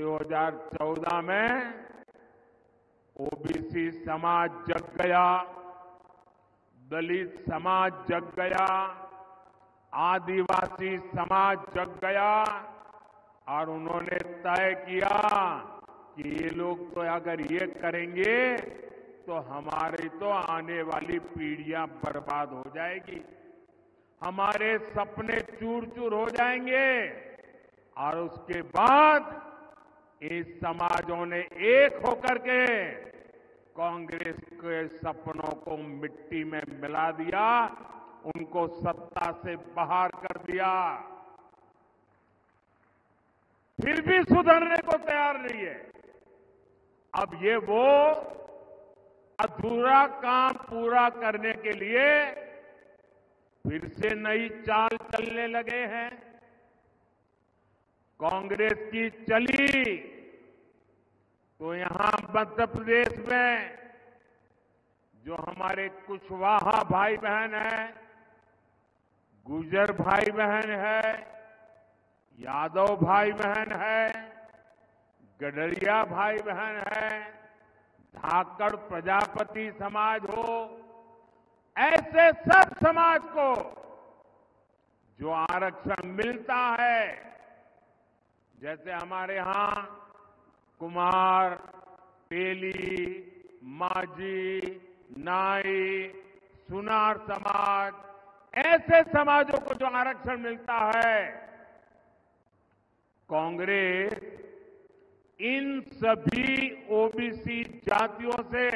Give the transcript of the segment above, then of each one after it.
2014 में ओबीसी समाज जग गया, दलित समाज जग गया, आदिवासी समाज जग गया और उन्होंने तय किया कि ये लोग तो अगर ये करेंगे तो हमारी तो आने वाली पीढ़ियाँ बर्बाद हो जाएगी। हमारे सपने चूर चूर हो जाएँगे और उसके बाद इस समाजों ने एक होकर के कांग्रेस के सपनों को मिट्टी में मिला दिया, उनको सत्ता से बाहर कर दिया। फिर भी सुधरने को तैयार नहीं है। अब ये वो अधूरा काम पूरा करने के लिए फिर से नई चाल चलने लगे हैं। कांग्रेस की चली। तो यहाँ मध्य प्रदेश में जो हमारे कुशवाहा भाई बहन है, गुजर भाई बहन है, यादव भाई बहन है, गडरिया भाई बहन है, धाकड़ प्रजापति समाज हो, ऐसे सब समाज को जो आरक्षण मिलता है जैसे हमारे यहाँ कुमार, पेली माझी नाई, सुनार समाज, ऐसे समाजों को जो आरक्षण मिलता है, कांग्रेस इन सभी ओबीसी जातियों से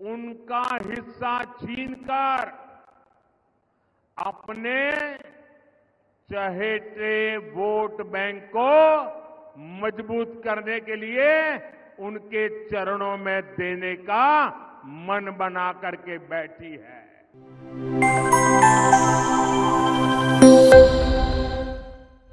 उनका हिस्सा छीनकर अपने चहेते वोट बैंक को मज़बूत करने के लिए उनके चरणों में देने का मन बना करके बैठी है।